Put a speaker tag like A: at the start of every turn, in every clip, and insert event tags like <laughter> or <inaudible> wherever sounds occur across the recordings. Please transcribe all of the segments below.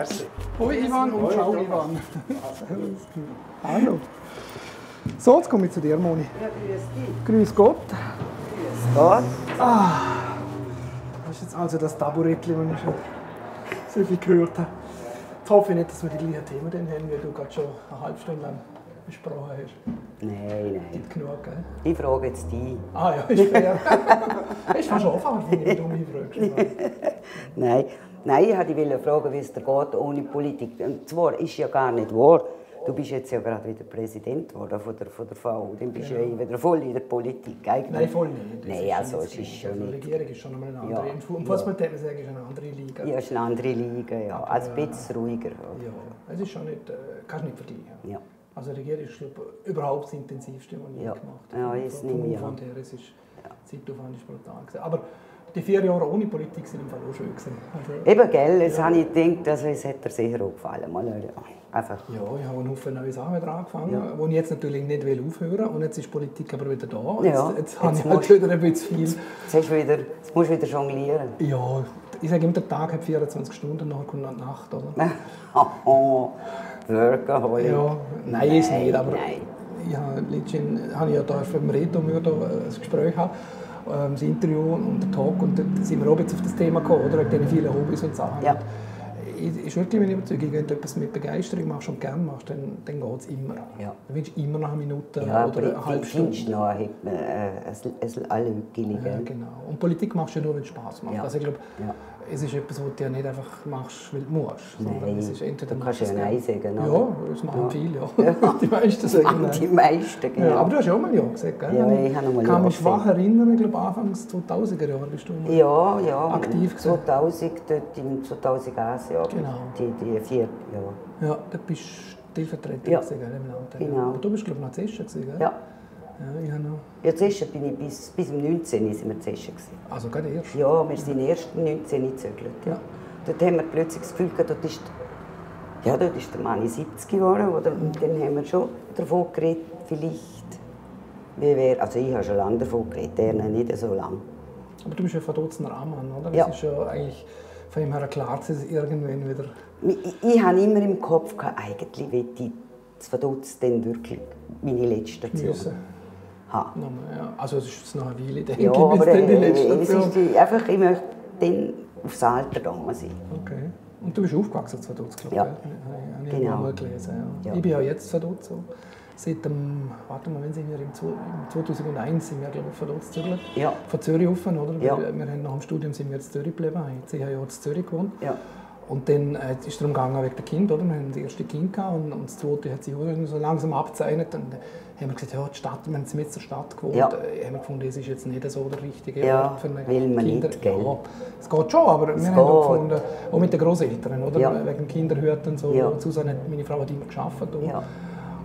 A: Merci. Hoi Ivan und ciao Ivan. Hallo. So, jetzt komme ich zu dir, Moni.
B: Ja, grüß dich.
A: Grüß Gott.
B: Grüß Gott.
A: Das ist jetzt also das Taburettchen, das ich schon so viel gehört habe. Jetzt hoffe ich nicht, dass wir die gleichen Themen dann haben, wie du gerade schon eine halbe Stunde lang besprochen hast.
B: Nein, nein.
A: Gibt genug, gell?
B: Ich frage jetzt dich.
A: Ah ja, ist fair. ist fast anfangen, wenn ich mich fragst. <laughs>
B: Nein, nein ich wollte fragen, wie es dir geht ohne Politik. Und zwar ist ja gar nicht wahr. Du bist jetzt ja gerade wieder Präsident geworden von der, von der VU. Dann bist du ja wieder voll in der Politik. Eigentlich.
A: Nein, voll nicht. Das
B: Nein,
A: ist
B: also es
A: nicht
B: ist schon
A: Also,
B: nicht.
A: Die Regierung ist schon einmal eine andere.
B: Ja.
A: Im Fu- Im Fußball ja. sagen, ist eine andere Liga.
B: Ja, es ist eine andere Liga, ja. Also ein bisschen ruhiger. oder?
A: Ja, es ist schon nicht, äh, kannst du nicht vergleichen.
B: Ja.
A: Also die Regierung ist überhaupt das intensivste, was ich
B: Ja.
A: gemacht
B: Ja,
A: habe.
B: nehme
A: vom
B: ich an.
A: Aufwand her, es ist, Zeitaufwand ist brutal. Aber die vier Jahre ohne Politik sind im Fall auch schön gewesen. Also,
B: Eben, gell, jetzt habe ich gedacht, also, es hat dir sicher auch gefallen. Mal, ja. Einfach.
A: ja, ich habe einen Haufen neue Sachen wieder angefangen, wo ich jetzt natürlich nicht will aufhören will. Und jetzt ist Politik aber wieder da. Jetzt,
B: Ja,
A: jetzt, habe
B: jetzt
A: ich halt wieder ein bisschen viel.
B: Jetzt, du wieder, jetzt musst du wieder jonglieren.
A: Ja, ich sage immer, der Tag hat 24 Stunden, nachher kommt die Nacht. Oder? <laughs>
B: Oh, Workaholic.
A: Ja, nein, ist nicht, aber
B: nein.
A: ich habe letztens habe ich ja da beim Reto wir da ein Gespräch haben, ähm, das Interview und der Talk und da sind wir auch jetzt auf das Thema gekommen, oder? Wegen diesen vielen Hobbys und Sachen.
B: Ja.
A: Ich, ist wirklich meine Überzeugung, wenn du etwas mit Begeisterung machst und gern machst, dann, dann geht es immer.
B: Ja.
A: Dann willst du immer nach einer Minute
B: Ja,
A: oder eine halbe Stunde.
B: man äh, ein, ein Allückeli,
A: Ja,
B: gell?
A: genau. Und Politik machst du ja nur, wenn es Spaß macht.
B: Ja.
A: Also ich glaube,
B: Ja.
A: Es ist etwas, was du ja nicht einfach machst, weil du musst. sondern
B: Nein,
A: es ist entweder
B: du kannst ja Nein sagen,
A: Ja, das machen
B: Ja.
A: viele, ja. <laughs> Die meisten sagen Nein.
B: Die meisten, genau.
A: Ja, aber du hast ja auch mal Ja gesagt, gell?
B: Ja, ich habe mal
A: kann
B: Ja
A: mich schwach
B: gesagt.
A: erinnern, ich glaube Anfangs 2000er Jahre bist du mal.
B: Ja, ja.
A: Aktiv gewesen.
B: 2000, dort im 2001, ja.
A: Genau.
B: Die, die vier, ja.
A: Ja, da bist du Stellvertreter
B: Ja.
A: gewesen, im Land.
B: Genau.
A: Aber du bist glaube ich noch Zescher gewesen, gell?
B: Ja.
A: Ja ich habe noch,
B: Ja, zuerst bin ich bis, bis um 19 sind wir zuerst. Gewesen.
A: also gerade erst.
B: Ja, wir sind erst 19 gezögert. Ja.
A: Ja.
B: Dort haben wir plötzlich das Gefühl, gehabt, dort ist, ja, dort ist der Mann in 70 geworden. Oder? Und dann haben wir schon davon geredet, vielleicht, wie wär, also ich habe schon lange davon geredet, er noch nicht so lange.
A: Aber du bist ja verdutzener Ammann, oder?
B: Ja.
A: Das ist ja eigentlich von ihm her klar, dass es irgendwann wieder...
B: Ich, ich habe immer im Kopf gehabt, eigentlich will ich das Verdutz dann wirklich meine letzte Station
A: Ja. Also es ist jetzt noch eine Weile, denke
B: Ja,
A: ich, bis
B: aber
A: dann die
B: äh,
A: letzte
B: es
A: Station.
B: ist die- einfach, ich möchte dann aufs Alter da sein.
A: Okay. Und du bist aufgewachsen in Vaduz, glaube ich,
B: Ja.
A: Habe ich
B: Genau.
A: gelesen. Ja.
B: Ja.
A: Ich bin ja jetzt Vaduz. So. Seit dem, warte mal, wenn sind wir im, Zu- im 2001 sind wir, glaube ich, Vaduz gezügelt.
B: Ja.
A: Von Zürich rauf, oder?
B: Ja.
A: Wir, wir haben nach dem Studium sind wir in Zürich geblieben, haben zehn Jahre in Zürich gewohnt.
B: Ja.
A: Und dann äh, ist es darum gegangen wegen der Kind, oder? Wir haben das erste Kind gehabt und, und das zweite hat sich so langsam abzeichnet. Und haben wir gesagt, ja, die Stadt, wir haben jetzt mit der Stadt gewohnt.
B: Ja.
A: Äh, haben wir gefunden, das ist jetzt nicht so der richtige
B: Ja,
A: Ort für eine
B: will man
A: Kinder.
B: nicht, gell?
A: Ja, es geht schon, aber wir
B: Es
A: haben auch
B: geht.
A: gefunden, auch mit den Großeltern, oder?
B: Ja.
A: Wegen Kinderhüten und so.
B: Ja.
A: Susan hat, meine Frau hat immer gearbeitet. auch.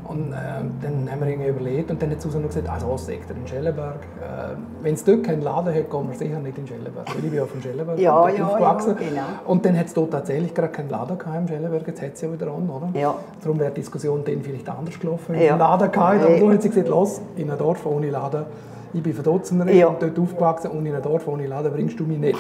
A: Und äh, dann haben wir irgendwie überlegt und dann hat Susan noch gesagt, also ihr in Schellenberg? Äh, Wenn es dort keinen Laden hat, gehen wir sicher nicht in Schellenberg. Weil ich bin ja von Schellenberg
B: Ja, ja,
A: aufgewachsen.
B: ja, genau.
A: Und dann hat es dort tatsächlich gerade keinen Laden gehabt im Schellenberg, jetzt hat es ja wieder an, oder?
B: Ja.
A: Darum wäre die Diskussion dann vielleicht anders gelaufen, wenn
B: Ja.
A: einen Laden gehabt hätte.
B: Hey.
A: so hat sie gesagt, los, in ein Dorf ohne Laden. Ich bin von Dotzenerin
B: Ja.
A: und dort aufgewachsen und in ein Dorf ohne Laden bringst du mich nicht.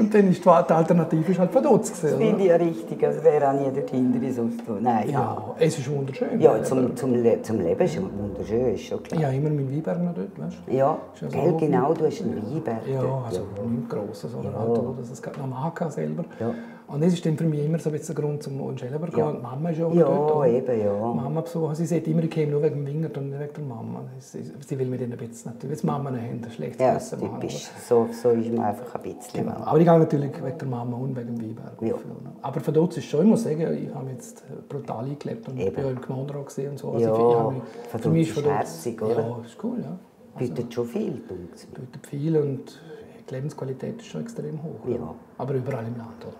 A: Und dann ist die Alternative ist halt von dort gewesen, oder?
B: Finde ich ja richtig, also wäre auch nie dorthin, wie sonst wo. Nein.
A: Ja, es ist wunderschön.
B: Ja, zum, zum, Le zum Leben ist es wunderschön, ist schon klar.
A: Ja, immer mit Weinberg noch dort, weißt du?
B: Ja,
A: ja
B: gell, genau, du hast einen Weinberg
A: Ja,
B: dort.
A: also nichts Grosses, oder?
B: Ja.
A: Halt, dass es gerade noch machen selber.
B: Ja.
A: Und das ist dann für mich immer so ein bisschen der Grund, zum in Schellenberg zu
B: Ja.
A: gehen. Die Mama ist ja auch
B: Ja,
A: dort.
B: eben, ja.
A: Mama besuchen. Sie sagt immer, ich käme nur wegen dem Wingert und nicht wegen der Mama. Sie, will mir dann ein bisschen, natürlich, die Mama nicht haben, ein schlechtes
B: Ja,
A: Gewissen machen,
B: typisch. So, so ist man einfach ein bisschen.
A: Genau. Aber ich gehe natürlich wegen der Mama und wegen dem Weinberg.
B: Ja.
A: Aber von dort ist schon, ich muss sagen, ich habe jetzt brutal eingelebt und
B: Eben.
A: bin ja im Gemeinderat gesehen und so.
B: Ja,
A: ich, ich für mich
B: ist
A: von dort-
B: herzig, oder?
A: Ja, ist cool, ja.
B: Bietet schon viel, es
A: bietet viel und die Lebensqualität ist schon extrem hoch.
B: Ja.
A: Aber überall im Land, oder?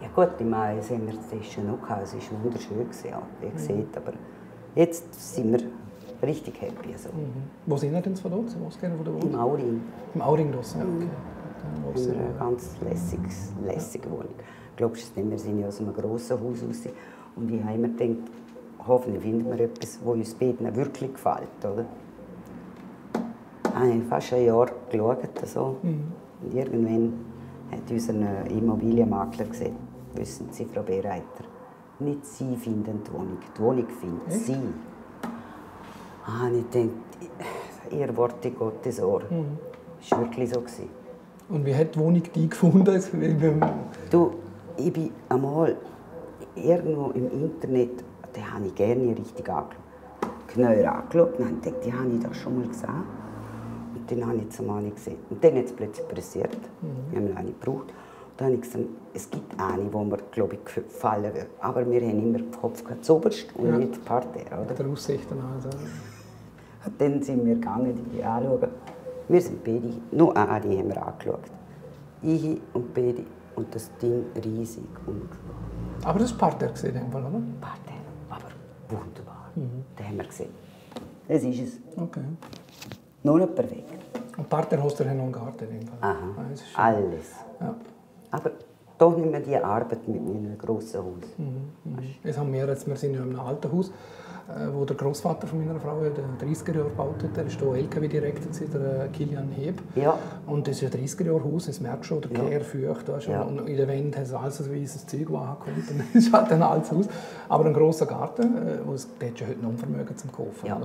B: Ja gut, im Mai haben wir das schon noch gehabt. Es war wunderschön, gewesen, wie ihr seht. Aber jetzt sind wir richtig happy. Also.
A: Mhm. Wo sind ihr denn von dort? Wo gerne der
B: Im? Auring,
A: Im Auring draussen, ja, okay. Dann wo
B: in
A: sie-
B: einer ganz lässiges, lässige Wohnung. Glaubst du es nicht, wir sind ja aus einem grossen Haus raus. Und ich habe immer gedacht, hoffentlich finden wir etwas, das uns beiden wirklich gefällt. Oder? Ich habe fast ein Jahr geschaut. Also. Und irgendwann hat unser Immobilienmakler gesagt, wissen Sie, Frau Bereiter, nicht Sie finden die Wohnung, die Wohnung findet
A: Echt?
B: Sie. Ah, ich denke, ihr Worte Gottes Ohr.
A: Mhm.
B: Das war wirklich so. Gewesen.
A: Und wie hat die Wohnung die gefunden? Also,
B: Du, ich bin einmal irgendwo im Internet, da habe ich gerne richtig angeschaut. Knöer angeschaut und habe gedacht, die habe ich doch schon mal gesehen. Dann habe ich es einmal nicht gesehen. Und dann hat es plötzlich passiert. Ich habe eine gebraucht. Und dann habe ich gesagt, es gibt eine, die mir, glaube ich, gefallen wird. Aber wir haben immer den Kopf gehabt, zuoberst und
A: Ja.
B: nicht Parterre. Oder?
A: der Aussicht alles. oder?
B: Und dann sind wir gegangen, die anschauen. Wir sind beide, nur eine haben wir angeschaut. Ich und beide. Und das Ding riesig und
A: Aber das Parterre gewesen in dem Fall, oder?
B: Parterre. Aber wunderbar. Das haben wir gesehen. Das ist es.
A: Okay.
B: Nur nicht perfekt.
A: In dem Fall.
B: Aha.
A: Ah, das schön.
B: Alles.
A: Ja.
B: Aber doch nicht mehr die Arbeit mit meinem grossen Haus.
A: Das haben wir jetzt. Wir sind ja in einem alten Haus, äh, wo der Großvater von meiner Frau in den 30er Jahren gebaut hat. Der ist hier LKW-Direktor, der äh, Kilian Heb.
B: Ja.
A: Und das ist ein 30er-Jahr-Haus, das merkt schon, der
B: Ja.
A: Kehr feucht. Weißt, du.
B: Ja.
A: Und in der Wand hat es alles so weißes Zeug angekommen. <laughs> Dann ist halt ein altes Haus. Aber ein grosser Garten, äh, wo es, der hat schon heute noch Unvermögen zum Kaufen.
B: Ja.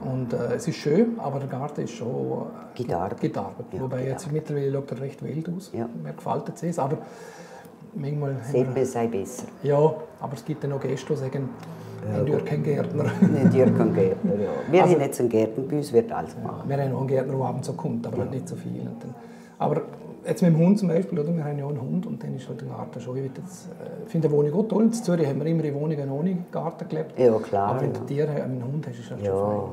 A: Und äh, es ist schön, aber der Garten ist schon äh,
B: Gitarre.
A: Gitarre.
B: Ja,
A: Wobei
B: Gitarre.
A: jetzt mittlerweile schaut er recht wild aus.
B: Ja.
A: Mir gefällt jetzt es, aber manchmal
B: Seppe sei besser.
A: ja, aber es gibt ja noch Gäste, die sagen, ja, ich kein Gärtner.
B: Nicht ihr kein Gärtner. Ja. Wir
A: Also-
B: haben jetzt einen Gärtner, bei uns wird alles gemacht.
A: Wir haben auch einen Gärtner, der abends so kommt, aber halt nicht so viel. Dann, aber jetzt mit dem Hund zum Beispiel, oder? wir haben ja auch einen Hund und dann ist halt der Garten schon. Ich jetzt, äh, finde die Wohnung auch toll. In Zürich haben wir immer in Wohnungen ohne Garten gelebt.
B: Ja, klar,
A: Aber wenn du
B: ja.
A: Tiere, äh, einen Hund hast, ist halt
B: Ja.
A: schon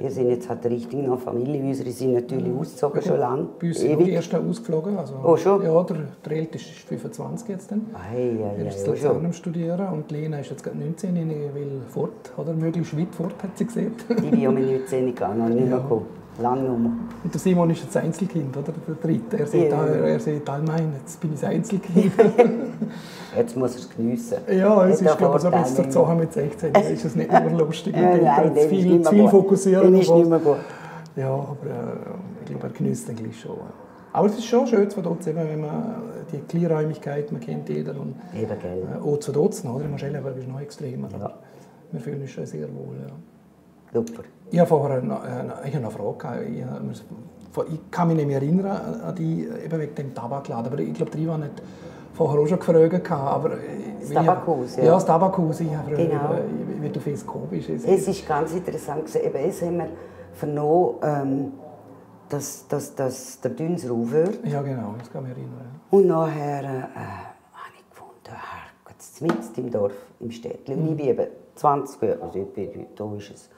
B: Wir sind jetzt halt richtig noch Familie. Unsere sind natürlich ausgezogen,
A: fein.
B: schon lange.
A: Bei uns sind die ersten ausgeflogen. Also,
B: Oh, schon?
A: Ja, der, der Älteste ist 25 jetzt dann.
B: Ei, ei,
A: Er ist
B: ja,
A: jetzt am Studieren und Lena ist jetzt gerade 19, ich will fort, oder möglichst weit fort, hat sie gesehen.
B: Ich bin mit 19 gegangen, noch nicht mehr gekommen. Lange Nummer.
A: Und der Simon ist jetzt Einzelkind, oder? Der dritte. Er sieht,
B: Ja.
A: ah, er sieht allgemein, jetzt bin ich Einzelkind. <laughs>
B: Jetzt muss er es geniessen.
A: Ja, es ist glaube ich so ein
B: Vorteil,
A: bisschen der
B: wenn-
A: Zochen mit 16. Da ist es nicht mehr lustig. <laughs>
B: Ja, nein, ist
A: viel, zu viel fokussieren.
B: Ist nicht mehr gut.
A: Ja, aber äh, ich glaube, er genießt den gleich schon. Aber es ist schon schön zu dort, wenn man die Kleinräumigkeit, man kennt jeder. Und,
B: Eben, gell.
A: äh, auch zu dort, oder? Marschellenberg ist noch extremer.
B: Ja.
A: Wir fühlen uns schon sehr wohl. Ja.
B: Super.
A: Ich habe vorher noch, äh, ich habe eine Frage. Ich, kann mich nicht mehr erinnern an die, eben wegen dem Tabakladen. Aber ich glaube, die Ivan hat vorher auch schon gefragt. Aber, äh,
B: Das Tabakhaus, ja.
A: Ja, das Tabakhaus. Ich habe
B: Genau.
A: über- wie du fest gekommen bist. Es-
B: ist ganz interessant. Eben, es haben wir vernommen, ähm, dass, dass, dass der Dünns aufhört.
A: Ja, genau, das kann ich mich erinnern.
B: Und nachher äh, habe ich gefunden, ah, Gott, mitten im Dorf, im Städtchen. Und ich bin eben 20 Jahre, bin, da ist es.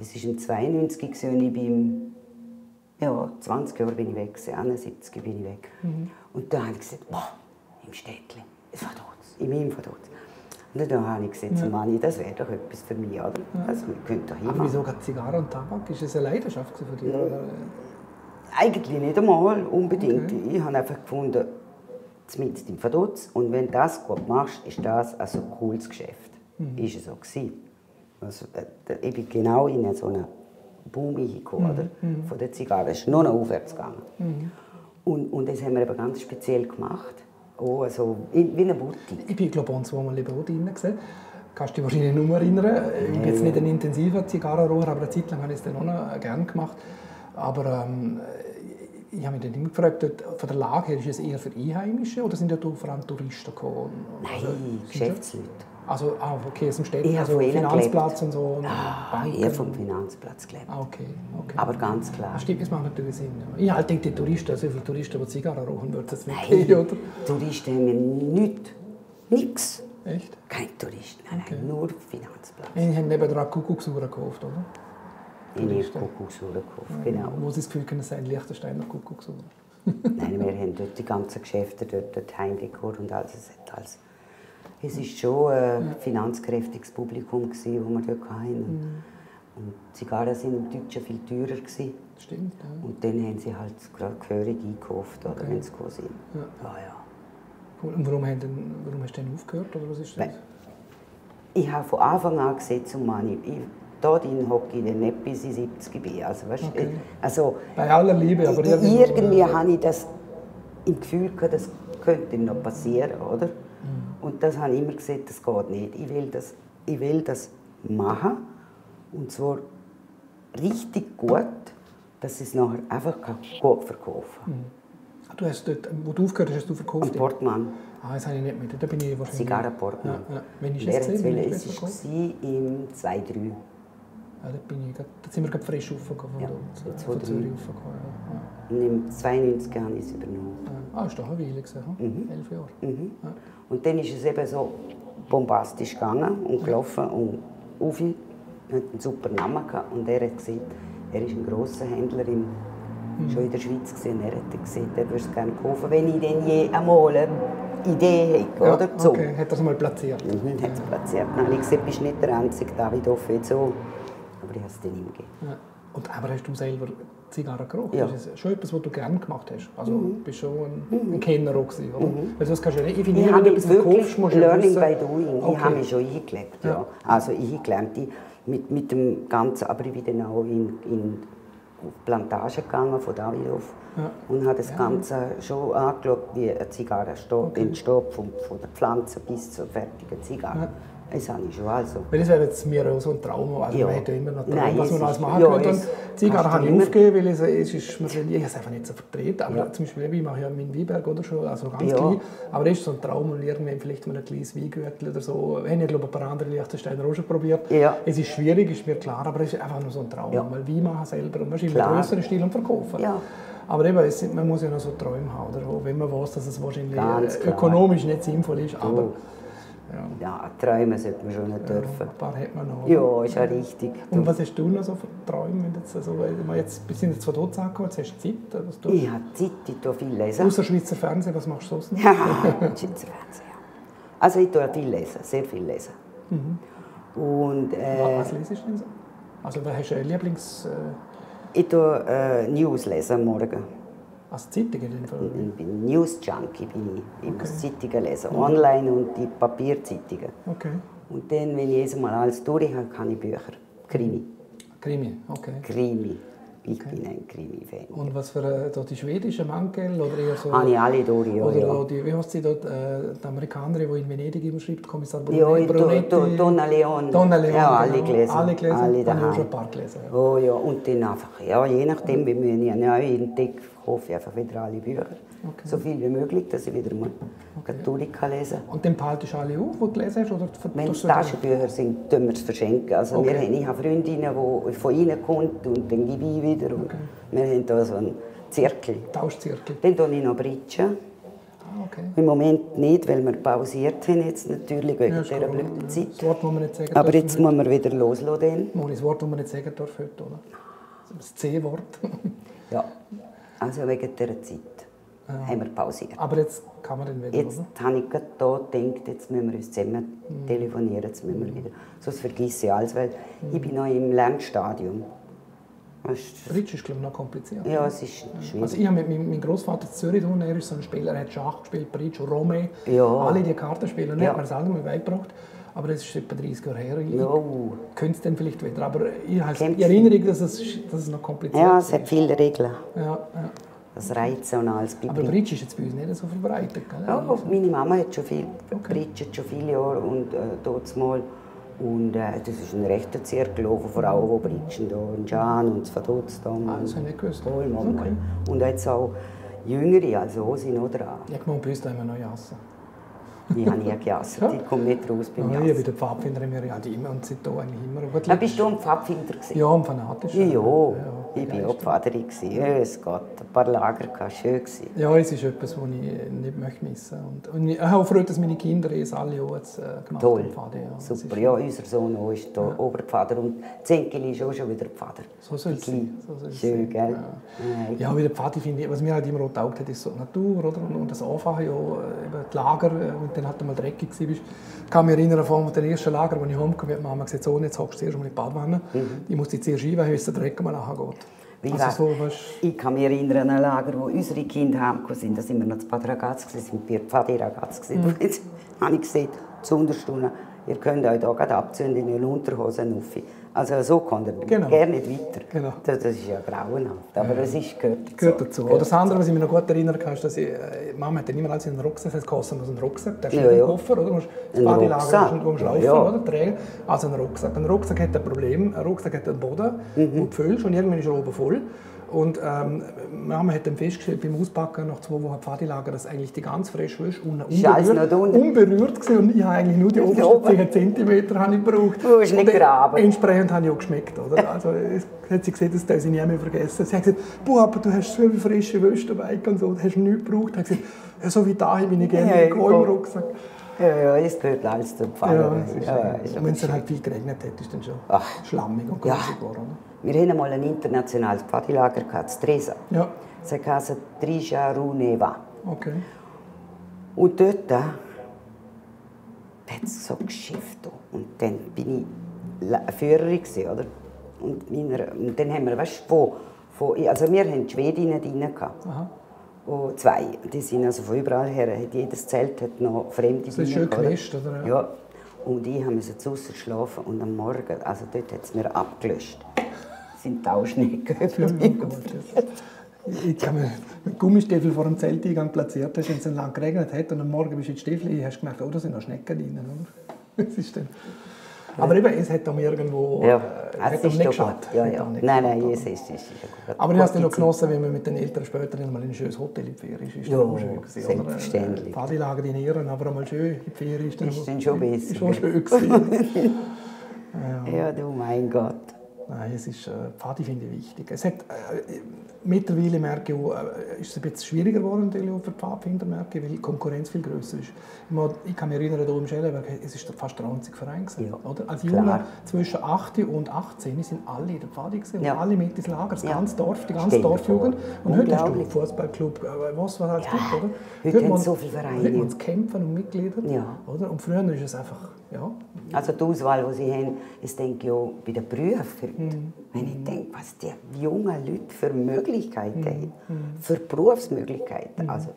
B: Es war im 92 gewesen und ich bin im, ja, 20 Jahre bin ich weg, gewesen, 71 bin ich weg. Und da habe ich gesagt, boah, im Städtchen, es war dort, in meinem von dort. Und dann habe ich gesagt, zu Manni, das wäre doch etwas für mich, oder? Also, wir könnten doch
A: Aber
B: hinmachen.
A: wieso gerade Zigarre und Tabak? Ist es eine Leidenschaft von dir? oder?
B: Eigentlich nicht einmal unbedingt. Ich habe einfach gefunden, zumindest im Verdutz. Und wenn du das gut machst, ist das also ein cooles Geschäft. Ist es so gewesen. Also, ich bin genau in so einen Boom hingekommen, oder? von der Zigarre. Es ist nur noch aufwärts gegangen. Und, und das haben wir eben ganz speziell gemacht. Oh, also, in- wie eine Boutique.
A: Ich bin glaube ich zweimal auch drin gesehen. Kannst du dich wahrscheinlich nur erinnern. Ich bin jetzt nicht ein intensiver Zigarrenrohr, aber eine Zeit lang habe ich es dann auch noch gerne gemacht. Aber ähm, ich habe mich dann immer gefragt, von der Lage her, ist es eher für Einheimische oder sind ja da vor allem Touristen gekommen?
B: Nein,
A: Also,
B: Geschäftsleute.
A: Also, ah, okay, aus dem Städten,
B: Ich habe
A: also Finanzplatz und so. Und
B: Ah,
A: Banken.
B: eher vom Finanzplatz gelebt.
A: Ah, okay, okay.
B: Aber ganz klar.
A: Ah, stimmt, das macht natürlich Sinn. Ja. Ich halt denke, die Touristen, so viele Touristen, die Zigarren rauchen, wird es nicht
B: Nein,
A: geben, oder?
B: Touristen haben nichts. Nichts.
A: Echt?
B: Kein Touristen, nein, nein, nur Finanzplatz.
A: Ich habe nebenan Kuckucksuhren gekauft, oder?
B: In die
A: Touristen.
B: Kuckucksuhr gekauft, genau.
A: Wo sie das Gefühl können, es seien Liechtensteiner Kuckucksuhren.
B: Nein, wir <laughs> haben dort die ganzen Geschäfte, dort, dort Heimdekor und alles. Es, hat alles. Es ist schon ein finanzkräftiges Publikum, das wir dort hatten. Und die Zigarren waren im Deutschen viel teurer. Gewesen.
A: Stimmt, ja.
B: Und dann haben sie halt gerade gehörig eingekauft, oder, wenn sie gekommen sind.
A: Ja.
B: Ja, ja.
A: Cool. Und warum, haben denn, warum hast du denn aufgehört? Oder was ist das?
B: Ich habe von Anfang an gesehen, zum Mann, ich, da drin hocke ich dann nicht bis ich 70 bin. Also, weißt,
A: Okay.
B: also,
A: Bei aller Liebe, aber
B: irgendwie, irgendwie habe ich das im Gefühl gehabt, das könnte noch passieren, oder? Und das habe ich immer gesagt, das geht nicht. Ich will das, ich will das machen und zwar richtig gut, dass ich es nachher einfach gut verkaufen kann. Mhm.
A: Du hast dort, wo du aufgehört hast, hast du verkauft?
B: Ein Portmann.
A: Ah, das habe ich nicht mit. Da bin ich wahrscheinlich...
B: Zigarrenportmann.
A: Ja, ja. Wenn ich
B: es gesehen? Es war im 2-3. Ja,
A: da, bin ich, da sind wir gerade frisch raufgekommen.
B: Ja,
A: von,
B: von Zürich raufgekommen. Ja. Und im 92 habe ich es übernommen.
A: Ah, ist doch eine Weile gewesen, mhm. elf Jahre.
B: Mhm. Ja. Und dann ist es eben so bombastisch gegangen und gelaufen und Ufi hat einen super Namen gehabt und er hat gesagt, er ist ein grosser Händler im mhm. schon in der Schweiz gesehen. Er hat gesagt, er würde es gerne kaufen, wenn ich denn je einmal eine Idee hätte.
A: Ja,
B: oder?
A: So. Okay, hat er es mal platziert?
B: Mhm, hat es platziert. Dann habe ich gesagt, bist nicht der einzige David Offe so. Aber ich habe es dann ihm gegeben.
A: Und, aber hast du selber Zigarren geraucht?
B: Ja.
A: Das ist schon etwas, was du gerne gemacht hast. Also
B: Mhm.
A: bist schon ein,
B: Mhm.
A: ein Kenner auch gewesen, oder?
B: Mhm.
A: Also das kannst du ja nicht. Ich,
B: Ich
A: finde,
B: habe
A: wenn du etwas
B: wirklich
A: verkaufst, musst du
B: Learning by Doing. Ich
A: Okay.
B: habe mich schon eingelebt, ja.
A: Ja.
B: Also eingelernt. Ich, mit, mit dem Ganzen, aber ich bin dann auch in, in Plantage gegangen von Davidoff
A: Ja.
B: und habe das
A: Ja.
B: Ganze schon angeschaut, wie eine Zigarre steht,
A: Okay.
B: entsteht, von, von der Pflanze bis zur fertigen Zigarre.
A: Ja.
B: Das habe ich schon also.
A: Weil das wäre jetzt mir auch so ein Traum. Also
B: Ja.
A: man hätte ja immer noch Traum,
B: Nein,
A: was
B: es
A: man alles machen
B: ja,
A: könnte. Und
B: es kannst
A: habe ich aufgegeben, weil es, es ist, man, ich habe es einfach nicht so vertreten. Aber
B: Ja.
A: zum Beispiel, ich mache ja meinen Weinberg oder schon, also ganz
B: Ja.
A: klein. Aber das ist so ein Traum und irgendwann vielleicht mal ein kleines Weingütchen oder so. Haben ja, glaube ich, ein paar andere Liechtensteiner auch schon probiert.
B: Ja.
A: Es ist schwierig, ist mir klar, aber es ist einfach nur so ein Traum.
B: Ja.
A: Mal Wein machen selber und wahrscheinlich einen größeren Stil und verkaufen.
B: Ja.
A: Aber eben, es, man muss ja noch so Träume haben, oder? Wenn man weiß, dass es wahrscheinlich äh, ökonomisch nicht sinnvoll ist. Aber ja,
B: träumen sollte man schon nicht
A: ja,
B: dürfen.
A: ein paar hat man noch.
B: Ja, ist ja richtig.
A: Und was hast du noch so für Träume? Wenn jetzt, also, wir jetzt, wir sind jetzt von dort angekommen, jetzt hast du Zeit. Was du,
B: Ich habe Zeit, ich tue viel lesen.
A: Außer Schweizer Fernsehen, was machst du sonst noch?
B: Ja, <laughs> Schweizer Fernsehen. ja. Also ich tue viel lesen, sehr viel lesen. Und äh,
A: was lesest du denn so? Also, da hast du eine Lieblings... Äh,
B: ich tue äh, News lesen Morgen.
A: Als Zeitung in dem Fall?
B: Ich bin News-Junkie, bin ich. Ich muss
A: Okay.
B: Zeitungen lesen, online und die Papierzeitungen.
A: Okay.
B: Und dann, wenn ich jedes Mal alles durch habe, kann ich Bücher. Krimi.
A: Krimi, okay.
B: Krimi. Ich bin ein Krimi-Fan.
A: Und was für äh, da die schwedischen Mankel oder eher so...
B: Habe ich alle durch, ja.
A: oder
B: ja.
A: die, wie heißt sie dort, äh, die Amerikanerin, die in Venedig immer schreibt, Kommissar
B: Ja,
A: Brunetti?
B: ich tue- tue Donna Leon.
A: Donna Leon,
B: Ja, alle
A: genau.
B: gelesen.
A: Alle gelesen?
B: Alle
A: ich
B: daheim.
A: schon ein paar gelesen. Ja.
B: Oh ja, und dann einfach, ja, je nachdem, wie man eine neue entdeckt, kaufe ich einfach wieder alle Bücher.
A: Okay.
B: So viel wie möglich, dass ich wieder mal Katholik kann lesen kann.
A: Und dann behaltest du alle auf, die du gelesen hast? Oder
B: Wenn es Taschenbücher sind, tun wir es verschenken. Also
A: Okay.
B: wir haben, ich habe Freundinnen, die von ihnen kommen und dann gebe ich wieder. Und
A: Okay.
B: Wir haben da so einen Zirkel.
A: Tauschzirkel.
B: Dann tue ich noch Britschen.
A: Ah, okay.
B: Im Moment nicht, weil wir pausiert haben, jetzt natürlich wegen
A: Ja,
B: dieser blöden. Zeit.
A: Das Wort, das man nicht sagen
B: Aber jetzt muss man wieder loslassen.
A: Moni, das Wort, das man nicht sagen darf heute, oder? Das C-Wort.
B: Ja, <laughs> also wegen dieser Zeit haben wir pausiert.
A: Aber jetzt kann man dann wieder,
B: Jetzt
A: oder?
B: habe ich gerade da gedacht, jetzt müssen wir uns zusammen
A: Mhm.
B: telefonieren, jetzt müssen wir wieder. Sonst vergesse ich alles, weil ich bin noch im Lernstadium.
A: Bridge ist, glaube ich, noch kompliziert.
B: Ja, es ist schwierig.
A: Also ich habe mit meinem, Großvater in Zürich tun, er ist so ein Spieler, er hat Schach gespielt, Bridge, Rome,
B: Ja.
A: alle die Kartenspiele. Und
B: Ja.
A: hat mir das alle mal beigebracht. Aber das ist etwa 30 Jahre her. Ich
B: Ja.
A: könnte es dann vielleicht wieder. Aber ich habe
B: Kämpfen.
A: die Erinnerung, dass es, dass es noch kompliziert
B: ja, es
A: ist.
B: hat viele Regeln.
A: Ja, ja.
B: Das Reizen und alles.
A: Aber
B: Bridge.
A: Ist jetzt bei uns nicht so verbreitet. Gell?
B: Ja, meine Mama hat schon viel,
A: Okay.
B: Bridge schon viele Jahre und äh, dort mal. Und äh, das ist ein rechter Zirkel, von Frauen, die bridgen. Da in Jan und da.
A: Ah, das habe ich nicht gewusst.
B: Voll.
A: Okay.
B: Und jetzt auch Jüngere, also auch sind auch dran.
A: Ja, genau, bei uns da immer noch Jassen.
B: Die habe ich gejasset.
A: Ja.
B: Ich komme nicht raus beim
A: Ja, ich bin
B: Jassen.
A: der Pfadfinder in mir ja die immer und seitdem eigentlich immer.
B: Ja, bist du ein Pfadfinder gewesen?
A: ja, und fanatisch.
B: Ja,
A: ja,
B: ich bin auch. Pfaderin. Ja, es geht. Ein paar Lager gehabt, schön gewesen.
A: Ja, es ist etwas, was ich nicht möchte missen möchte. Und ich habe auch Freude, dass meine Kinder es alle auch jetzt äh, gemacht
B: Toll.
A: haben. Pfade, ja. Das
B: Super. Ja, unser Sohn auch ist da Oberpfader und Zenkel ist auch schon wieder Pfader.
A: So soll es
B: Die
A: sein. So soll es
B: Schön,
A: sein.
B: gell?
A: Ja.
B: Ja.
A: Ja, wie der Pfadi finde ich, was mir halt immer auch taugt hat, ist so die Natur, oder? Und, das Anfachen, ja, äh, eben die Lager, äh, und dann halt mal dreckig war. Ich kann mich erinnern, von dem ersten Lager, als ich heimgekommen bin, hat Mama gesagt, so, jetzt hockst du zuerst mal in die Badwanne. Ich muss dich zuerst einweihen, bis der Dreck mal.
B: Mhm. Wie
A: also so,
B: Ich kann mich erinnern an ein Lager, wo unsere Kinder heimgekommen sind. Da sind wir noch zu Bad Ragaz, sind wir Pfadi Ragaz.
A: Mhm.
B: Jetzt habe ich gesagt, zu Unterstunden, ihr könnt euch hier gerade abziehen in Unterhosen rauf. Also so kommt er
A: Genau.
B: gerne nicht weiter.
A: Genau.
B: Das, das ist ja grauenhaft, aber es ist, gehört dazu.
A: Gehört dazu. Oder das andere, was ich mich noch gut erinnern kann, ist, dass ich, äh, Mama hat alles in den Rucksack, das heißt, kosten muss einen Rucksack, der ist
B: Ja, ja.
A: Koffer, oder? Du musst das
B: Rucksack.
A: musst
B: Ja,
A: laufen,
B: ja.
A: oder? Tragen. Also ein Rucksack. Ein Rucksack hat ein Problem, ein Rucksack hat einen Boden,
B: Mhm.
A: wo du füllst und irgendwann ist er oben voll. Und ähm, Mama hat dann festgestellt beim Auspacken nach zwei Wochen Pfadilager, dass eigentlich die ganz frisch ist und unberührt, unberührt gewesen. und ich habe eigentlich nur die obersten
B: oben.
A: 10 Zentimeter habe ich gebraucht.
B: Du hast nicht graben.
A: Entsprechend habe ich auch geschmeckt. Oder? <laughs> Also, es hat sie gesehen, das darf sie nie mehr vergessen. Sie hat gesagt, «Boah, aber du hast so viele frische Wäsche dabei und so, du hast nichts gebraucht. Ich habe gesagt, ja, so wie dahin bin ich gerne
B: Ja,
A: ja,
B: ich
A: im. Rucksack.
B: Ja, ja, es gehört alles zum
A: Ja, ist,
B: Ja,
A: ja, wenn es dann halt viel geregnet hat, ist dann schon
B: Ach.
A: schlammig und
B: Ja.
A: grusig geworden.
B: Wir hatten einmal ein internationales Pfadilager gehabt, in Tresa.
A: Ja,
B: Es heisst Trija Runeva.
A: okay.
B: Und dort hat es so geschifft. Und dann bin ich Führerin, oder? Und, meiner, und dann haben wir, weißt du, von, von, also wir hatten Schwedinnen drin. Gehabt.
A: Aha.
B: Und zwei. Die sind also von überall her. hat Jedes Zelt hat noch Fremde
A: Das ist schön gemischt, oder?
B: Ja. Und ich musste zu Hause schlafen und am Morgen, also dort hat es mir abgelöscht. Es sind Tauschnecken
A: Ich kann mir Gummistiefel vor dem Zelteingang platziert wenn es dann lang geregnet hat und am Morgen bist du in die Stiefel, hast du gemerkt, oh, da sind noch Schnecken drin. Oder? <laughs> Das ist dann aber eben, es hat auch irgendwo
B: Ja,
A: äh,
B: es
A: hat
B: ist
A: auch nicht geschadet.
B: Ja, ja. Nein, nein, es ist, es ist
A: Aber ich habe es dann noch genossen, wenn man mit den Eltern später dann mal in ein schönes Hotel in die Ferien ist. ist
B: Ja,
A: dann schön gewesen, oder?
B: selbstverständlich.
A: Pfadilager in Ehren, aber einmal schön in die Ferien ist dann,
B: Ist dann schon besser,
A: Ist schon schön gewesen. <laughs>
B: Zeit. Ja, du mein Gott.
A: Nein, es ist, äh, Pfadi finde ich wichtig. Es hat, äh, mittlerweile merke ich auch, äh, ist es ein bisschen schwieriger geworden natürlich auch für die Pfadfinder, merke ich, weil die Konkurrenz viel grösser ist. Ich, kann mich erinnern, hier im Schellenberg, es ist fast der einzige Verein. Gewesen,
B: Ja,
A: oder? Als. Junge zwischen 8 und 18 sind alle in der Pfadi gewesen,
B: Ja.
A: und alle mit ins Lager, das
B: Ja.
A: ganze Dorf, die ganze Dorfjugend. Und heute hast du einen. Fußballclub, äh, was was alles
B: Ja,
A: gibt, oder?
B: heute haben
A: muss-
B: so viele Vereine.
A: Heute muss kämpfen und Mitglieder,
B: Ja.
A: oder? Und früher ist es einfach, ja,
B: Also die Auswahl, die sie haben, das denke ich auch bei den Berufen heute.
A: Mhm.
B: Wenn ich denke, was die jungen Leute für Möglichkeiten
A: Mhm.
B: haben, für Berufsmöglichkeiten. Also,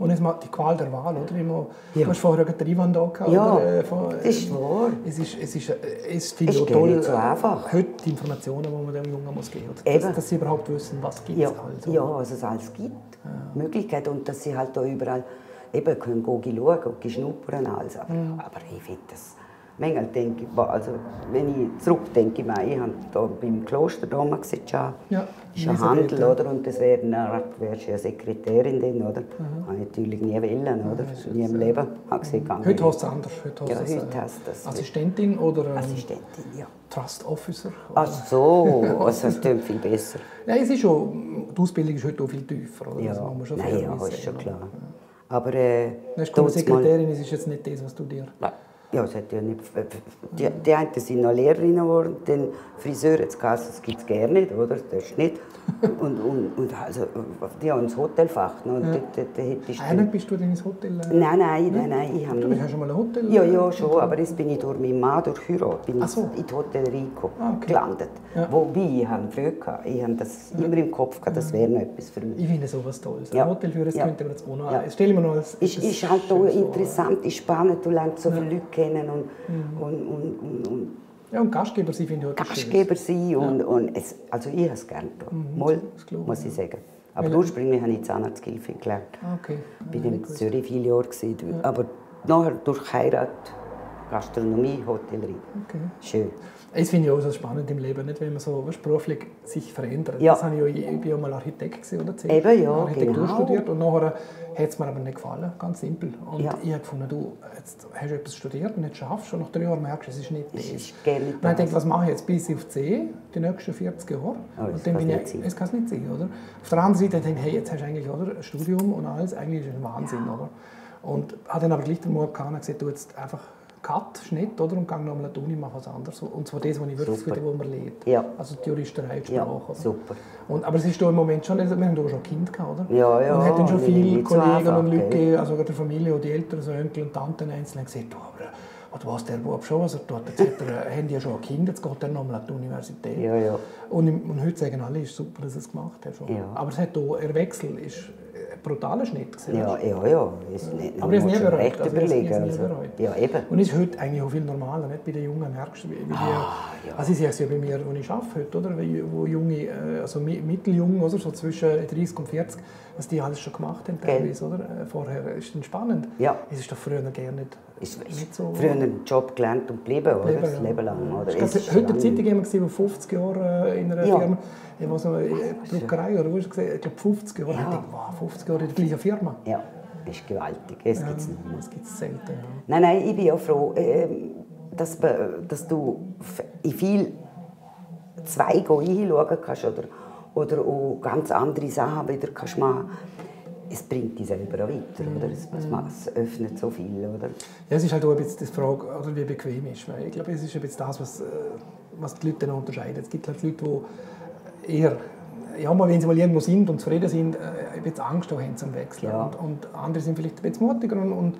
A: Und es macht die Qual der Wahl, oder? Immer,
B: Ja.
A: Du hast vorher den Ivan da gehabt,
B: Ja,
A: oder? Äh, von-
B: das ist wahr.
A: Es ist, es ist, äh, es finde ich toll,
B: nicht so einfach.
A: heute die Informationen, die man dem Jungen muss geben muss. Dass, dass sie überhaupt wissen, was gibt es
B: ja,
A: also.
B: ja, also es alles gibt. Möglichkeiten und dass sie halt da überall eben können gehen schauen und schnuppern alles. Aber,
A: Mhm.
B: aber ich finde das, manchmal denke ich, also wenn ich zurückdenke, ich meine, ich habe da beim Kloster damals gesehen,
A: Ja,
B: ist ein Handel,
A: ja.
B: oder? Und das wäre eine, wärst ja Sekretärin dann, oder?
A: Mhm.
B: Habe ich natürlich nie wollen, oder? Nie im Leben. Habe gesagt, geh
A: Heute hast du es anders. Heute hast
B: Ja,
A: du es,
B: heute
A: äh,
B: hast das.
A: Assistentin oder ähm,
B: Assistentin, ja.
A: Trust Officer.
B: Ach so, <laughs> also das klingt viel besser.
A: Ja, es ist schon, die Ausbildung ist heute auch viel tiefer. Oder?
B: Ja,
A: Das muss man schon
B: nein, ja, ist schon klar. Aber äh,
A: Das ist Sekretärin es ist jetzt nicht das, was du dir...
B: Ja, es hat ja nicht, die, die einen sind noch Lehrerinnen geworden, den Friseur, jetzt das gibt es gerne nicht, oder? Das ist nicht. <laughs> Und, und, und also, die haben das Hotelfach. Ne? Und
A: Ja.
B: dort, dort, dort
A: Einer bist du denn ins Hotel? Äh,
B: Nein, nein, nein, nein. Ich habe
A: Du hast schon mal ein Hotel?
B: Ja,
A: äh,
B: ja, schon, aber jetzt bin ich durch meinen Mann, durch Heirat, bin
A: so.
B: ich in die Hotellerie
A: Ah, okay.
B: gelandet.
A: Ja.
B: Wobei, ich habe früher gehabt, ich habe das immer im Kopf gehabt, das wäre noch etwas für mich.
A: Ich finde sowas Tolles.
B: Ja.
A: Ein Hotelführer, das
B: Ja.
A: könnte man jetzt auch noch...
B: Ja.
A: Das ich mir noch als
B: Ist, ist halt auch interessant, ist spannend, du lernst so viele Leute kennen und,
A: Mhm.
B: und, und, und, und
A: Ja, und Gastgeber sein finde ich auch etwas
B: Gastgeber sein. Und, und es, also ich habe es gerne getan. Mal,
A: Mhm. ich,
B: muss ich sagen. Aber
A: Weil-
B: ursprünglich habe ich Zahnarzthilfe gelernt.
A: Ah, okay.
B: Ich
A: Ja,
B: war
A: nicht
B: in. Zürich viele Jahre. Aber nachher durch Heirat, Gastronomie, Hotellerie.
A: Okay.
B: Schön.
A: Das finde ich auch so spannend im Leben, nicht? wenn man so weißt, beruflich sich verändert.
B: Ja.
A: Das habe ich, auch, ich bin ja mal Architekt gewesen, oder? Zehn
B: Eben, ja,
A: Architektur
B: genau.
A: studiert und nachher hat es mir aber nicht gefallen, ganz simpel. Und
B: Ja.
A: ich habe gefunden, du jetzt hast du etwas studiert und jetzt schaffst und nach drei Jahren merkst du, es ist nicht das.
B: Es ist
A: und dann denke was mache ich jetzt bis auf C, die nächsten 40 Jahre?
B: Oh,
A: und dann bin ich, es kann es nicht sein, oder? Auf der anderen Seite denke ich, hey, jetzt hast du eigentlich oder, ein Studium und alles, eigentlich ist es ein Wahnsinn, oder? Und habe dann aber gleich den Mut gehabt und gesagt, du jetzt einfach Cut, Schnitt, oder? Und gehe nochmal an die Uni, mache was anderes. Und zwar das, was ich wirklich
B: Super.
A: wo man lernt.
B: Ja.
A: Also die Juristerei, die
B: Ja,
A: Sprache. oder?
B: super.
A: Und, aber es ist im Moment schon, also wir haben da schon Kinder gehabt, oder?
B: Ja, ja,
A: Und hat dann schon viele Kollegen und Leute, gegeben, also gerade der Familie und die Eltern, so Onkel und Tanten einzeln, gesagt, du, aber oder was der Bub schon, was er tut, jetzt hat er, haben die ja schon ein Kind, jetzt geht er nochmal an die Universität.
B: Ja, ja.
A: Und, und heute sagen alle, es ist super, dass er es gemacht hat. Schon.
B: Ja.
A: Aber es hat auch, der Wechsel ist äh, brutaler Schnitt. Gewesen,
B: Ja, ja, ja. Ist nicht,
A: Aber ich habe es nie bereut. Also,
B: überlegen. Also.
A: nie bereut.
B: Ja, eben.
A: Und es ist heute eigentlich auch viel normaler, nicht bei den Jungen merkst du, wie, wie
B: Ah,
A: die, also ich sehe es ja bei mir, wo ich arbeite heute, oder? Wo junge, äh, also mi- mitteljung, oder? so zwischen 30 und 40, was die alles schon gemacht haben teilweise, oder? Äh, Vorher ist es spannend.
B: Ja.
A: Es ist doch früher gerne nicht,
B: Ist,
A: nicht so...
B: früher einen Job gelernt und geblieben, oder?
A: Leben,
B: Das
A: ja.
B: Leben lang. Oder?
A: Ich
B: Es
A: glaube,
B: ist
A: heute eine Zeitung wir gesehen, wo 50 Jahre äh, in einer
B: Ja.
A: Firma, ich weiß noch, eine Druckerei, oder wo gesehen? Ich glaube 50 Jahre.
B: Ja.
A: Ich denke, wow, 50 Jahre in der gleichen Firma.
B: Ja, das ist gewaltig. Das gibt's nicht mehr.
A: Das gibt es selten, ja.
B: Nein, nein, ich bin auch froh, ähm, dass, dass du in viele Zweige hinschauen kannst oder, oder auch ganz andere Sachen wieder kannst machen Es bringt dich selber auch weiter, oder? Es, es, macht- es öffnet so viel, oder?
A: Ja, es ist halt auch ein bisschen die Frage, oder wie bequem ist. Weil ich glaube, es ist ein bisschen das, was, äh, was die Leute dann unterscheidet. Es gibt halt Leute, die eher, ja, mal, wenn sie mal irgendwo sind und zufrieden sind, äh, ein bisschen Angst haben zum Wechseln.
B: Ja.
A: Und, und andere sind vielleicht ein bisschen mutiger und, und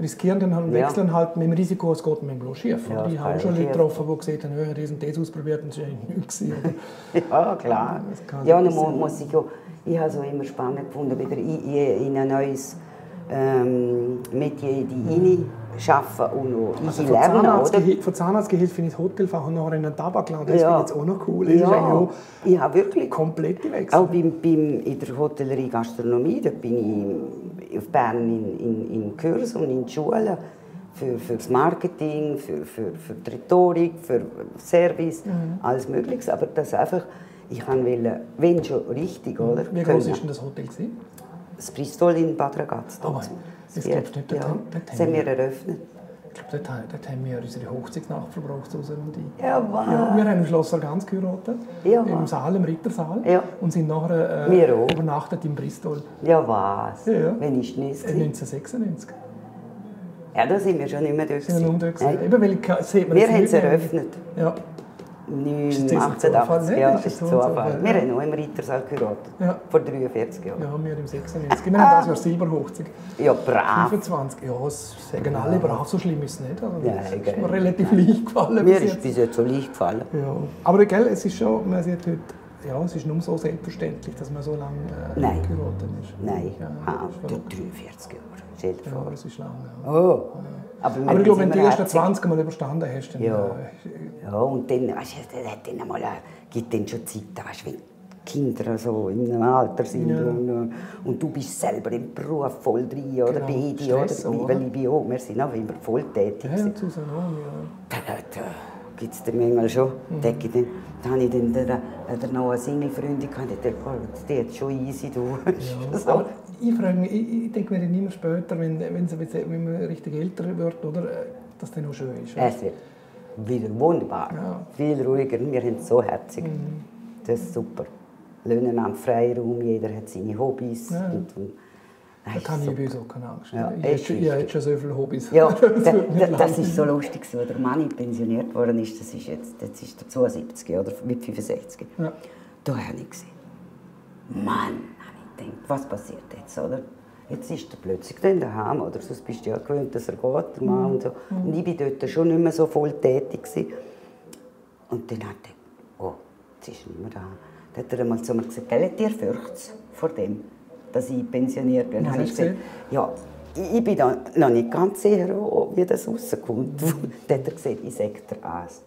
A: riskieren dann halt und
B: Ja.
A: wechseln halt mit dem Risiko, es geht manchmal auch schief.
B: Ja,
A: ich habe schon
B: ja
A: Leute getroffen, die gesagt haben, ja, ich habe das ausprobiert und es war eigentlich nichts. <laughs>
B: Ja, klar. Ja,
A: passieren.
B: mu- muss ich auch, ich habe es auch immer spannend gefunden, wieder in in ein neues ähm, Metier in die arbeiten und noch
A: Also
B: in
A: von
B: lernen, oder?
A: Zahnarztgehilfe, von Zahnarztgehilfe finde ich das Hotelfach und nachher in einen Tabakladen, das
B: Ja.
A: finde ich auch noch cool. Das ist
B: Ja,
A: auch
B: ich habe wirklich
A: komplette Wechsel.
B: Auch beim, beim, in der Hotellerie Gastronomie, da bin ich auf Bern in, in, in Kurs und in Schulen für, für das Marketing, für, für, für die Rhetorik, für Service,
A: Mhm.
B: alles Mögliche. Aber das einfach, ich wollte, wenn schon richtig, oder?
A: Wie groß ist denn das Hotel? Gewesen?
B: Das Bristol in Bad Ragaz.
A: Aber
B: dort.
A: das
B: Ja,
A: nicht, dort
B: ja,
A: dort
B: das haben wir eröffnet.
A: Ich glaube, dort, haben- dort haben wir unsere Hochzeitsnacht verbracht, Susan und ich.
B: Ja, wow.
A: Ja, wir haben im Schloss Argans geheiratet,
B: Ja,
A: im
B: was?
A: Saal, im Rittersaal.
B: Ja.
A: Und sind nachher äh, übernachtet in Bristol
B: Ja, was?
A: Ja, ja.
B: Wenn ich nicht
A: äh, 1996.
B: Ja, da sind wir schon nicht mehr durch.
A: Sind wir noch durch
B: Nein.
A: Eben, weil ich, kann- sieht man
B: Wir haben es
A: nicht
B: eröffnet.
A: Ja, Ist das jetzt ein
B: 88,
A: Zufall? Nein,
B: ja,
A: ist das.
B: Zufall, Wir haben noch im Rittersaal geheiratet.
A: Ja.
B: Vor 43 Jahren.
A: ja, wir im 96. Wir haben das Jahr Silberhochzeit.
B: Ja, brav.
A: 25. Ja, es sagen alle brav, so schlimm ist es nicht. Also,
B: Nein,
A: ist mir relativ leicht gefallen
B: Mir
A: bis
B: ist bis jetzt so leicht gefallen.
A: Ja. Aber gell, es ist schon, man sieht heute, ja, es ist nur so selbstverständlich, dass man so lange äh,
B: Nein.
A: geheiratet ist.
B: Nein,
A: Ja,
B: ah,
A: das ist
B: du,
A: verrückt.
B: 43 Jahre. Dir
A: Ja,
B: vor.
A: das ist lang. Ja.
B: Oh. Aber,
A: Aber ich glaube, wenn du die ersten
B: herzig.
A: 20 Mal überstanden hast, dann
B: Ja.
A: äh,
B: Ja, und dann, weißt du, hat dann einmal, gibt dann schon Zeiten, weißt du, wenn Kinder so in einem Alter sind
A: Ja.
B: und, äh, und du bist selber im Beruf voll drin, oder
A: Genau,
B: oder?
A: auch,
B: Weil
A: oder?
B: ich bin auch, wir sind auch immer voll tätig.
A: ja, ja, auch, ja.
B: Da, da gibt es den manchmal schon.
A: Mhm.
B: Da, dann, da habe ich dann der, der noch eine Single-Freundin gehabt, oh, die hat schon easy, du. <laughs>
A: Ja.
B: so.
A: Ich frage mich, ich, ich denke mir dann immer später, wenn, wenn, sie- wenn man richtig älter wird, oder, äh, dass das auch schön ist. oder?
B: Es wird wieder wunderbar.
A: Ja. Mhm.
B: Viel ruhiger. Wir es so herzig. Das ist super. Löhnen an Freiraum, jeder hat seine Hobbys.
A: Ja.
B: Und, und,
A: Da kann ich bei uns auch keine Angst.
B: Ja,
A: ich, habe schon, ich habe
B: wichtig.
A: jetzt schon so viele Hobbys.
B: Ja, <laughs>
A: Das
B: da, das ist so lustig, als der Mann pensioniert worden ist. Das ist jetzt, jetzt ist er 72 oder mit 65.
A: Ja.
B: Da habe ich gesehen, Mann, was passiert jetzt, oder? Jetzt ist er plötzlich dann daheim, oder? Sonst bist du ja gewöhnt, dass er geht, der Mann und so. Und ich war dort schon nicht mehr so voll tätig. Gewesen. Und dann hat er, oh, jetzt ist er nicht mehr da. Dann hat er einmal zu mir gesagt, gell, dir fürchtet vor dem, dass ich pensioniert bin. Habe ich gesagt, ja, ich, ich bin da noch nicht ganz sicher, wie das rauskommt. <laughs> dann hat er gesagt, ich sage dir eins.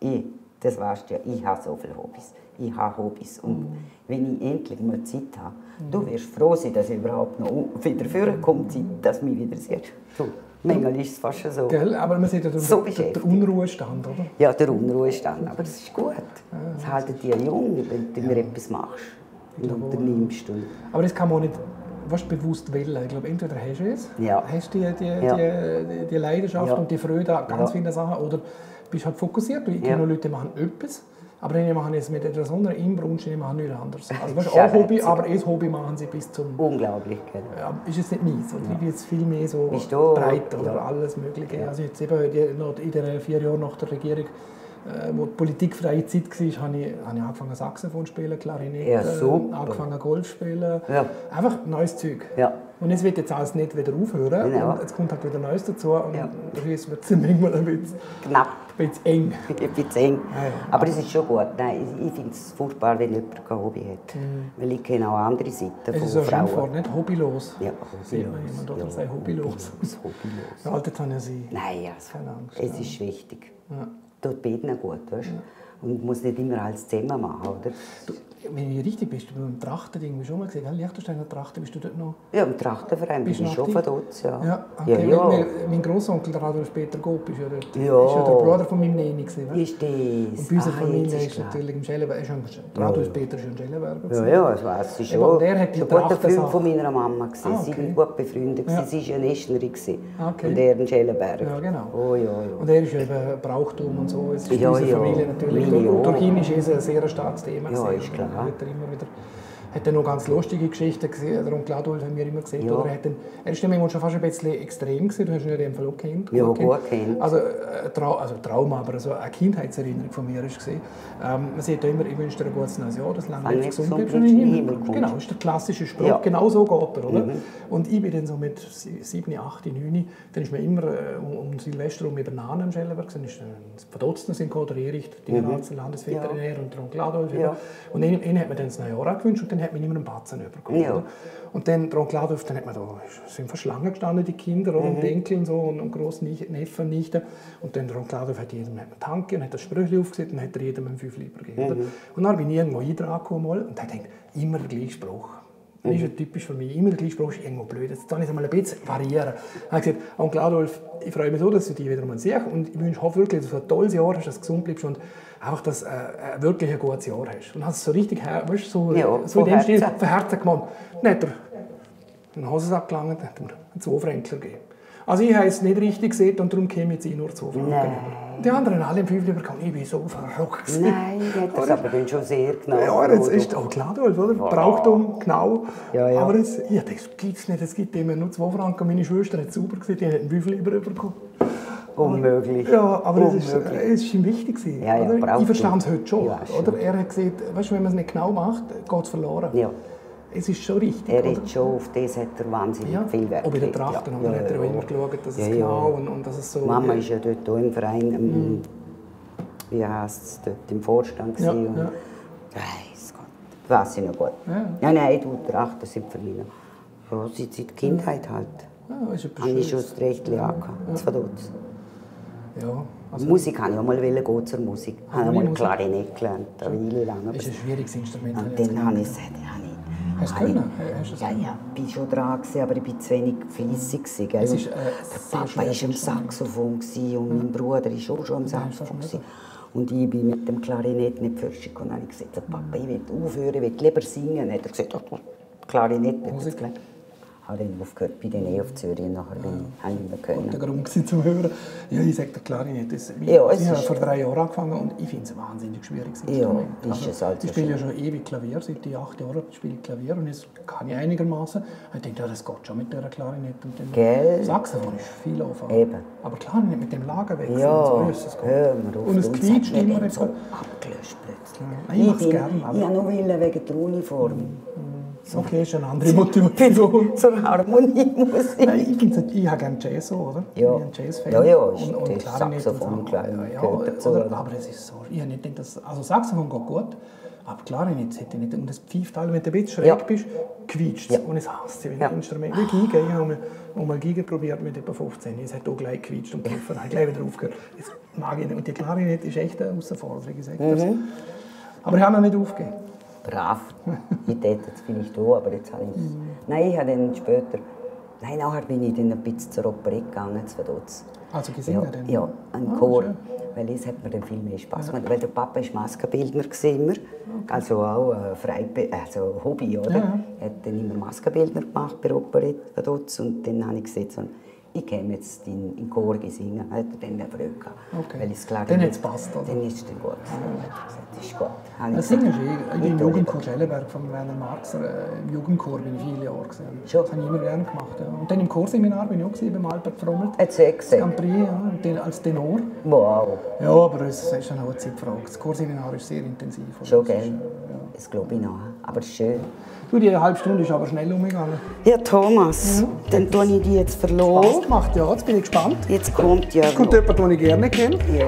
B: Ich, das weißt du ja, ich habe so viele Hobbys. Ich habe Hobbys. Und wenn ich endlich mal Zeit habe, du wirst froh sein, dass ich überhaupt noch wieder vorkomme, Zeit, dass mich wieder siehst. Du, manchmal ist es fast schon so.
A: Gell? Aber man sieht ja den,
B: So
A: den, den. Unruhestand, oder?
B: Ja, der Unruhestand. Aber das ist gut. Das haltet dich jung, wenn du mir etwas machst und unternimmst. Und
A: Aber das kann man auch nicht weißt, bewusst wählen. Ich glaube, entweder hast du es,
B: Ja.
A: hast die, die,
B: Ja.
A: die, die Leidenschaft
B: Ja.
A: und die Freude an ganz
B: Ja.
A: vielen Sachen, oder bist halt fokussiert. Ich
B: Ja.
A: kenne Leute, die machen etwas, aber die machen es mit etwas anderem im Brunch, die machen nichts anderes. <laughs> Also, weißt,
B: Ja,
A: auch Hobby, aber ein Hobby machen sie bis zum...
B: unglaublich. Gell?
A: Ja, ist es nicht meins. Und ich bin jetzt viel mehr so breit oder
B: ja.
A: alles Mögliche. Also jetzt eben noch in den vier Jahren nach der Regierung, äh, wo die politikfreie Zeit war, habe ich, habe ich angefangen Saxophon zu spielen, Klarinette,
B: Ja, super.
A: äh, angefangen Golf zu spielen.
B: Ja.
A: Einfach neues Zeug.
B: Ja.
A: Und es wird jetzt alles nicht wieder aufhören.
B: Genau.
A: Und jetzt kommt halt wieder Neues dazu und
B: Ja.
A: wird es <laughs> manchmal ein bisschen
B: Knapp.
A: Bisschen eng.
B: ein bisschen eng.
A: Ja, ja.
B: Aber es ist schon gut. Nein, ich, finde es furchtbar, wenn jemand kein Hobby hat. Weil ich kenne auch andere Seiten
A: Mhm. Es
B: von
A: ist so ein
B: Frauen.
A: Schimpfwort, nicht hobbylos.
B: Ja,
A: Sieht man jemand, oder? Sei hobbylos.
B: Hobbylos, hobbylos.
A: Ja, Alter, haben ja sie.
B: Nein, also,
A: Keine Angst,
B: es
A: ja.
B: ist wichtig.
A: Ja.
B: Tut auch gut, weißt du? Und muss nicht immer alles zusammen machen, oder?
A: Wenn ich richtig bist, du beim Trachten irgendwie schon mal gesehen, gell? Liechtensteiner Trachten, bist du dort noch?
B: Ja, im Trachtenverein bin ich schon von dort, ja.
A: Ja, okay.
B: ja, ja.
A: Mein, mein Großonkel, der Adolf Peter Gob, ist ja dort.
B: Ja.
A: Ist ja der Bruder von meinem Neni gewesen, weißt?
B: Ist das?
A: Und bei unserer
B: Ah,
A: Familie ist natürlich im Schellenberg, der Adolf Peter ist ja ein Schellenberger.
B: Ja, ja, das weiss ich schon.
A: und er hat die
B: ein guter Freund von meiner Mama. Gewesen.
A: Ah,
B: Sie
A: okay.
B: waren gut befreundet.
A: Ja.
B: Sie war ja eine gewesen.
A: Okay.
B: Und er ein Schellenberg.
A: Ja, genau.
B: Oh, ja, ja.
A: Und er ist ja eben Brauchtum und so. Es ist
B: Ja, ja.
A: Familie natürlich. Und durch ihn ist es ein sehr starkes Thema.
B: Ja, ist klar.
A: Er hat er immer wieder hat er noch ganz lustige Geschichten gesehen. Der Onkel Adolf haben wir immer gesehen.
B: Ja.
A: Oder er, hat dann, er ist dann manchmal schon fast ein bisschen extrem gewesen. Du hast ihn ja in dem Fall auch gekannt.
B: Ja, gut gekannt.
A: Also, äh, Trau also Trauma, aber so eine Kindheitserinnerung von mir ist gesehen. Ähm, man sieht ja immer, ich wünsche dir ein gutes neues Jahr, das lange nicht gesund bleibst und
B: bleibst
A: in den Himmel Genau, ist der klassische Spruch.
B: Ja.
A: Genau so geht er, oder? Und ich bin dann so mit 7, 8, 9, dann ist mir immer äh, um, um Silvester um über Nahen am Schellenberg, dann ist von Dutzenden sind gekommen, der Erich, der der Landesveterinär und der Onkel Adolf.
B: Ja.
A: Und ihnen, ihnen hat man dann das neue Jahr gewünscht und dann hat man immer einen Batzen bekommen.
B: Ja.
A: Und dann Onkel Adolf, dann hat man da, sind vor Schlangen gestanden, die Kinder oder? und Enkel und so und, und grosse Nicht- Neffen und Nichten. Und dann Onkel Adolf hat jedem hat man Tanke und hat das Sprüchli aufgesetzt und hat er jedem einen Fünf Lieber gegeben. oder? Und dann bin ich irgendwo eingetragen mal und dann denkt immer der gleiche Spruch. Das ist ja typisch für mich. Immer der gleiche Spruch ist irgendwo blöd. Jetzt kann ich es mal ein bisschen variieren. Dann habe ich gesagt, Onkel Adolf, ich freue mich so, dass ich dich wieder mal sehe. Und ich wünsche hoffe wirklich, dass du ein tolles Jahr hast, dass du gesund bleibst und einfach, dass du äh, ein wirklich ein gutes Jahr hast. Und hast es so richtig, her- weißt, du, so,
B: Ja,
A: so in dem Stil, von Herzen gemacht. Dann hat er einen Hosensack gelangt, hat mir einen Zwei-Fränkler gegeben. Also ich habe es nicht richtig gesehen und darum käme jetzt ich nur zwei Franken.
B: Nein.
A: Die anderen alle im Fünfli bekommen. Ich bin so verrückt. gewesen.
B: Nein, das aber dann schon sehr genau
A: Ja, jetzt ist auch klar, oder? Brauchtum, genau.
B: Ja, ja.
A: Aber jetzt, ja, das gibt es nicht. Es gibt immer nur zwei Franken. Meine Schwester hat es sauber gesehen, die hat einen Büffel bekommen.
B: Unmöglich.
A: Ja, aber es ist,
B: Unmöglich.
A: es ist ihm wichtig. gewesen,
B: Ja, ja,
A: oder? Ich verstehe es heute schon.
B: Ja, schon.
A: oder? Er hat gesagt, weißt wenn man es nicht genau macht, geht es verloren.
B: Ja.
A: Es ist schon richtig.
B: Er hat schon auf das hat er wahnsinnig
A: ja.
B: viel Wert
A: Auch bei den Trachten
B: ja. Ja,
A: hat er
B: ja.
A: immer geschaut, dass es
B: Ja, ja.
A: genau und, und dass es so...
B: Mama ist ja dort auch im Verein, ähm, wie heisst es, dort im Vorstand.
A: Ja,
B: und,
A: ja.
B: Weiss Gott, weiß ich noch gut.
A: Ja.
B: Nein, nein, du, Trachten sind für mich noch. Ja, Kindheit halt.
A: Ja, ist etwas
B: Habe ich schon das Recht angehabt, von dort.
A: Ja, also
B: Musik habe ich auch mal gehen zur Musik. Ich habe mal
A: die Musik-
B: Klarinette gelernt, eine Weile lang. aber-
A: ist ein schwieriges Instrument.
B: Und dann habe ich gesagt, habe ich,
A: Hast du können? Hast das
B: Ja, ja, ich war schon dran, aber ich war zu wenig fleissig. Gell?
A: Es ist,
B: Und
A: äh,
B: der Papa war am. Saxophon und mein Bruder war auch schon am Saxophon. Und ich bin mit dem Klarinett nicht gekommen. Dann habe ich gesagt, Papa, ich will aufhören, ich will lieber singen. Dann hat er gesagt, oh, Klarinett. hat er
A: Musik.
B: Habe dann aufgehört bei den E auf Zürich und nachher bin ich, habe ich nicht mehr können.
A: der Grund gewesen, zum Hören. Ja, ich sage der Klarinette. Das, ich,
B: Ja, es
A: ich habe vor drei Jahren angefangen und ich finde es wahnsinnig schwieriges
B: Ja, ist es also
A: ich spiele ja
B: schon.
A: ewig Klavier, seit ich acht Jahren spiele ich Klavier und jetzt kann ich einigermaßen. Ich denke, ja, das geht schon mit der Klarinette. Und dem
B: Gell?
A: Saxophon ist viel Aufwand.
B: Eben.
A: Aber Klarinette mit dem Lagerwechsel
B: Ja,
A: und so, Gott.
B: hör mir auf.
A: Und es quietscht immer
B: so abgelöscht plötzlich.
A: ich mach's
B: bin-
A: gern, aber-
B: Ich noch wollen wegen der Uniform.
A: Okay, ist eine andere Motivation. <laughs>
B: Zur Harmoniemusik.
A: Nein, ich, ich habe gerne Jazz, oder?
B: Ja.
A: Ich bin ein Jazz-Fan.
B: Ja, ja, ist-
A: und, und
B: das Saxophon,
A: so.
B: klar,
A: ja,
B: gehört dazu,
A: oder,
B: oder?
A: aber es ist so, ich habe nicht gedacht, dass, also Saxophon geht gut, aber Klarinette hätte ich nicht, und das pfeift alle, wenn du ein bisschen schräg
B: Ja.
A: bist, quietscht
B: Ja.
A: Und es hasst sie, wenn
B: Ja.
A: ein Instrument, wie Giga, ich habe mal, Giga probiert mit etwa 15, es hat auch gleich quietscht und gepfiffen, ich gleich wieder aufgehört. Das mag ich nicht, und die Klarinette ist echt eine Herausforderung, ich sage das.
B: Mhm.
A: Aber ich habe noch nicht aufgegeben.
B: Brav. <laughs> Ich täte jetzt vielleicht auch, aber jetzt habe ich Nein, ich habe dann später... Nein, nachher bin ich dann ein bisschen zur Operette gegangen, zu Vaduz.
A: Also gesungen
B: Ja, ja ein
A: Ah,
B: Chor.
A: schön.
B: Weil es hat mir dann viel mehr Spaß gemacht. Weil der Papa war Maskenbildner immer. Also auch ein Freibe also Hobby, oder?
A: Ja, ja.
B: Er hat dann immer Maskenbildner gemacht bei Operette Vaduz. Und dann habe ich gesagt, so, ich käme jetzt in, in den Chor singen. Hat er dann gehabt.
A: Okay.
B: Weil es klar
A: Dann hat's gepasst, oder?
B: Dann ist es gut. Hat das ist gut.
A: Das eh, ich bin im Jugendchor Schellenberg von Werner Marxer, äh, im Jugendchor bin ich viele Jahre gewesen.
B: Schon?
A: Das habe ich immer gerne gemacht. Ja. Und dann im Chorseminar bin ich auch gewesen, beim Albert Frommelt.
B: Hat sie gesehen?
A: Grand Prix, ja, den- als Tenor.
B: Wow,
A: Ja, aber es ist eine hohe Zeitfrage. Das Chorseminar ist sehr intensiv.
B: schon gell?
A: ja.
B: Das glaube ich noch. Aber schön.
A: Du, die halbe Stunde ist aber schnell umgegangen.
B: Ja, Thomas, dann tue ich die jetzt
A: Spaß
B: verloren.
A: gemacht, ja. Jetzt bin ich gespannt.
B: Jetzt kommt ja...
A: Kommt jemand, den ich gerne kenne.
B: Ja,